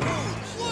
Whoa!